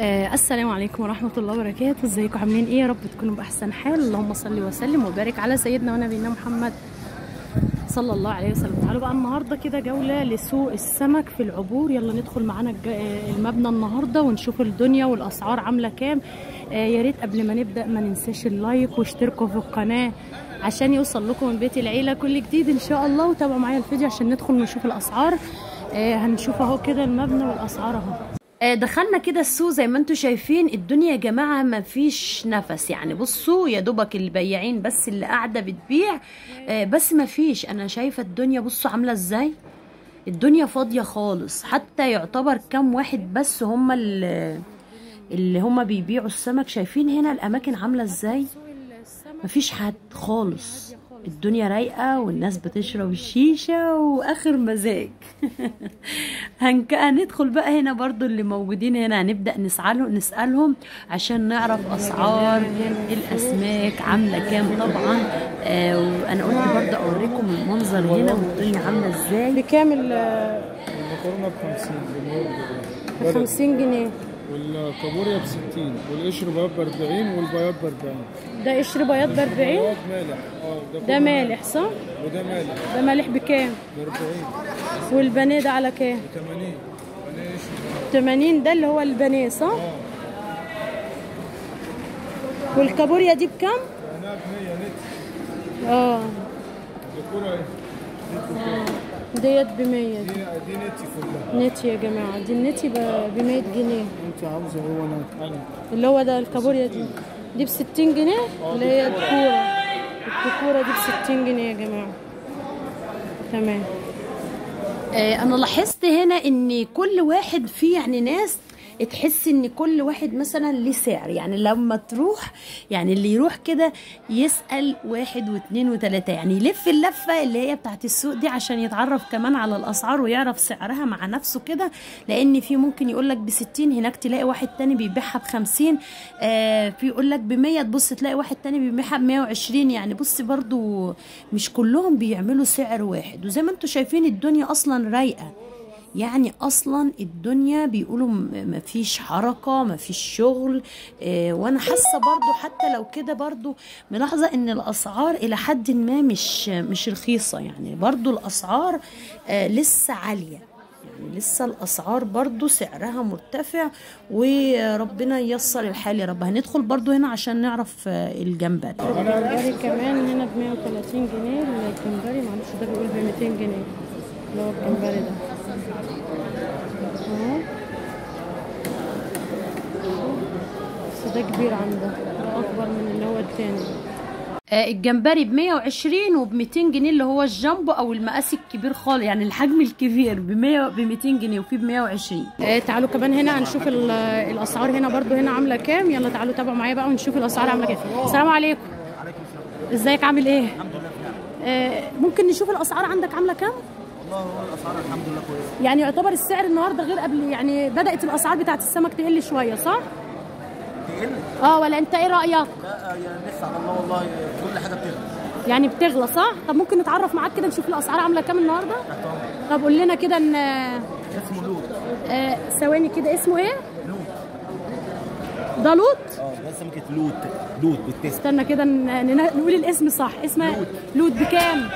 آه السلام عليكم ورحمة الله وبركاته. ازيكم؟ عاملين إيه؟ يا رب تكونوا بأحسن حال. اللهم صل وسلم وبارك على سيدنا ونبينا محمد صلى الله عليه وسلم. تعالوا بقى النهارده كده جولة لسوق السمك في العبور. يلا ندخل معانا آه، المبنى النهارده ونشوف الدنيا والأسعار عاملة كام. آه يا ريت قبل ما نبدأ ما ننساش اللايك واشتركوا في القناة عشان يوصل لكم من بيت العيلة كل جديد إن شاء الله. وتابعوا معايا الفيديو عشان ندخل نشوف الأسعار. آه هنشوف أهو كده المبنى والأسعار أهو. دخلنا كده السوق زي ما أنتم شايفين الدنيا يا جماعة ما فيش نفس يعني. بصوا يا دوبك البياعين بس اللي قاعدة بتبيع آه، بس ما فيش. أنا شايفة الدنيا بصوا عاملة إزاي؟ الدنيا فاضية خالص. حتى يعتبر كام واحد بس هم اللي اللي هم بيبيعوا السمك. شايفين هنا الأماكن عاملة إزاي؟ مفيش حد خالص. الدنيا رايقة والناس بتشرب الشيشة وآخر مزاج. هنك... هندخل بقى هنا برضو اللي موجودين هنا. هنبدأ نسألهم نسألهم عشان نعرف أسعار الأسماك عاملة كام طبعا. آه وأنا قلت برضو أوريكم المنظر هنا والدنيا عاملة إزاي. بكام ال المكرونة ب 50 بالنور 50 جنيه. والكابوريا ب 60 والقشر بياض ب 40 والبياض ب 40 ده قشر بياض ب 40 بياض مالح. آه ده مالح صح؟ وده مالح. ده مالح بكام؟ ب 40 والبانيه ده على كام؟ ب 80 أنا قشر 80 ده اللي هو البانيه صح؟ آه. والكابوريا دي بكام؟ هناك 100 نت آه. الكوره إيه ديت ب 100 دي دي نتي كلها. نتي يا جماعة. دي النتي ب 100 جنيه. انت عاوزة هو أنا؟ اللي هو ده الكابوريا دي. دي ب 60 جنيه؟ اللي هي الكورة. الكورة دي ب 60 جنيه يا جماعة. تمام. آه، أنا لاحظت هنا إن كل واحد فيه يعني ناس تحس إن كل واحد مثلا ليه سعر. يعني لما تروح يعني اللي يروح كده يسأل واحد واثنين وثلاثة يعني يلف اللفة اللي هي بتاعت السوق دي عشان يتعرف كمان على الأسعار ويعرف سعرها مع نفسه كده. لأن في ممكن يقول لك ب 60 هناك تلاقي واحد تاني بيبيعها ب 50 آه في يقول لك ب 100 تبص تلاقي واحد تاني بيبيعها ب 120 يعني بص برضو مش كلهم بيعملوا سعر واحد. وزي ما أنتم شايفين الدنيا أصلا رايقة. يعني أصلا الدنيا بيقولوا مفيش حركة مفيش شغل آه وأنا حاسة برضو حتى لو كده برضو ملاحظة إن الأسعار إلى حد ما مش مش رخيصة. يعني برضو الأسعار آه لسه عالية. يعني لسه الأسعار برضو سعرها مرتفع وربنا ييسر الحال يا رب. هندخل برضو هنا عشان نعرف آه، الجمبري. الجمبري كمان هنا ب 130 جنيه الجمبري معلش ده بيقول ب 200 جنيه اللي هو الجمبري ده. ده كبير عنده. ده أكبر من اللي هو التاني. آه، الجمبري ب 120 وب 200 جنيه اللي هو الجامبو أو المقاس الكبير خالص يعني الحجم الكبير ب 100 ب 200 جنيه وفي ب 120 آه تعالوا كمان هنا هنشوف ال- الأسعار هنا برضو هنا عاملة كام. يلا تعالوا تابعوا معايا بقى ونشوف الأسعار عاملة كام. السلام عليكم. إزيك؟ عامل إيه؟ الحمد لله آه ممكن نشوف الأسعار عندك عاملة كام؟ والله هو الأسعار الحمد لله كويسة. يعني يعتبر السعر النهارده غير قبل يعني بدأت الأسعار بتاعت السمك تقل شوية صح؟ تقل؟ آه ولا أنت إيه رأيك؟ لا يعني لسه على الله والله كل حاجة بتغلى. يعني بتغلى صح؟ طب ممكن نتعرف معاك كده نشوف الاسعار عاملة كام النهارده؟ طب قول لنا كده إن اسمه لوت آه، ثواني كده اسمه إيه؟ ده لوت؟ آه ده سمكة لوت لوت بالتاء استنى كده نقول الاسم صح. اسمها لوت. لوت بكام؟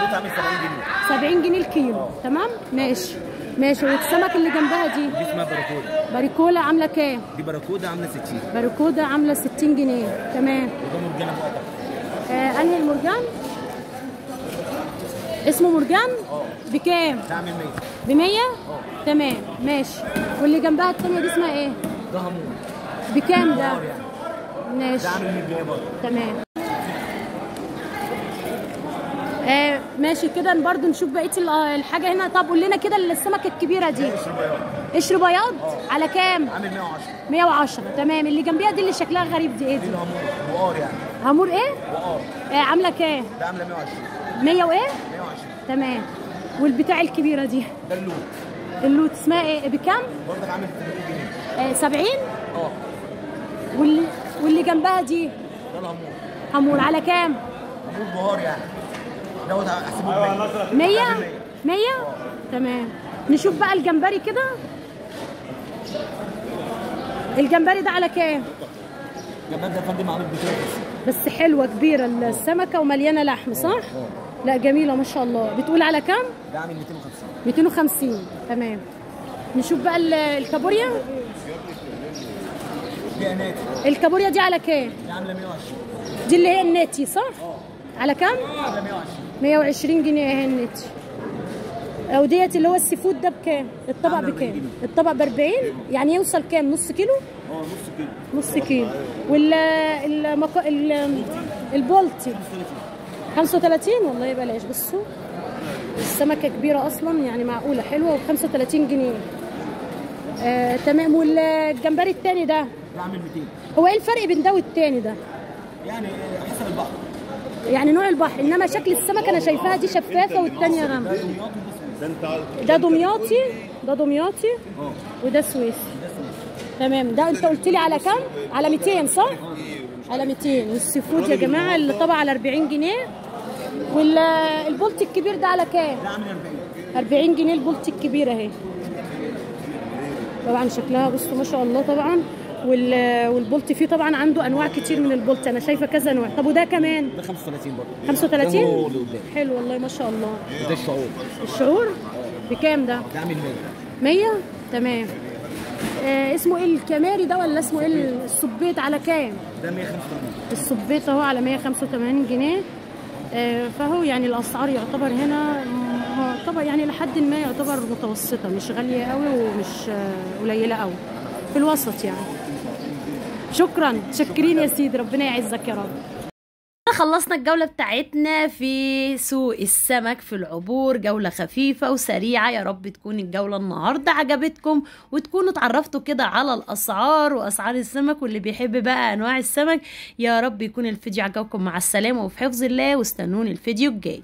لوت عامل 70 جنيه. 70 جنيه الكيلو. تمام؟ ماشي. ماشي. والسمك اللي جنبها دي؟ دي اسمها باراكودا باراكودا عاملة كام؟ دي باراكودا عاملة 60 باراكودا عاملة 60 جنيه. تمام. وده مرجانه مقطع آه أنهي المرجان؟ اسمه مرجان؟ بكام؟ ده عامل 100 ب 100 تمام. ماشي. واللي جنبها التانية دي اسمها إيه؟ ده همون بكام ده؟ يعني. ماشي. ده عامل 100 جنيه برضه. تمام. آه ماشي كده برضو نشوف بقية آه، الحاجة هنا. طب قول لنا كده السمكة الكبيرة دي. قشر بياض. قشر بياض؟ على كام؟ عامل 110 110 تمام. اللي جنبيها دي اللي شكلها غريب دي إيه دي؟ وقار يعني. هامور إيه؟ وقار. آه عاملة كام؟ ده عاملة 120 100 وايه؟ 120 تمام. والبتاع الكبيرة دي؟ ده اللوت. اللوت اسمها إيه؟ بكام؟ برضك عامل 80 جنيه. آه 70 آه. واللي واللي جنبها دي؟ ده الهمون هامور على كام؟ همون بهار يعني. دوت هحسبه ب 100 100 100 تمام. نشوف بقى الجمبري كده. الجمبري ده على كام؟ الجمال ده يا فندم عامل 250 بس حلوة كبيرة السمكة ومليانة لحم صح؟ لا جميلة ما شاء الله. بتقول على كام؟ ده عامل 250 250 تمام. نشوف بقى ال- الكابوريا. دي الكابوريا دي على كام؟ دي عاملة 120 دي اللي هي الناتي صح؟ على عامله 120 120 جنيه الناتي أو ديت اللي هو ال seafood ده بكام؟ الطبق عاملة 40 بكام. الطبق ب 40 يعني يوصل كام؟ نص كيلو؟ آه نص كيلو. نص كيلو. وال المك... ال... البلطي 35 والله بلاش. بصوا. السمكة كبيرة أصلا يعني معقولة حلوة. و 35 جنيه. آه تمام. والجمبري التاني ده؟ ده عامل 200 هو إيه الفرق بين ده والتاني ده؟ يعني حسب البحر. يعني نوع البحر إنما شكل السمكة أنا شايفاها دي شفافة والتانية غامقة ده دمياطي ده دمياطي وده سويسي تمام ده أنت قلت لي على كام؟ على 200 صح؟ على 200 وال seafood يا جماعة اللي طبعا على 40 جنيه والبلطي الكبير ده على كام؟ ده عامل 40 40 جنيه البلطي الكبيره أهي طبعا شكلها بصوا ما شاء الله طبعا وال- والبولت فيه طبعا عنده أنواع كتير من البولت أنا شايفة كذا نوع. طب وده كمان؟ ده 35 برضه. 35 ده هو اللي قدام حلو والله ما شاء الله. ده الشعور. الشعور؟ بكام ده؟ ده عامل 100 100 تمام. آه اسمه إيه الكماري ده ولا اسمه إيه السبيط على كام؟ ده 185 السبيط أهو على 185 جنيه. آه فهو يعني الأسعار يعتبر هنا م- طبعا يعني لحد ما يعتبر متوسطة مش غالية قوي ومش آه، قليلة قوي في الوسط يعني. شكرا شكرين يا سيدي ربنا يعزك يا رب. خلصنا الجولة بتاعتنا في سوق السمك في العبور جولة خفيفة وسريعة. يا رب تكون الجولة النهاردة عجبتكم وتكونوا اتعرفتوا كده على الأسعار وأسعار السمك واللي بيحب بقى أنواع السمك. يا رب يكون الفيديو عجبكم. مع السلامة وفي حفظ الله واستنوني الفيديو الجاي.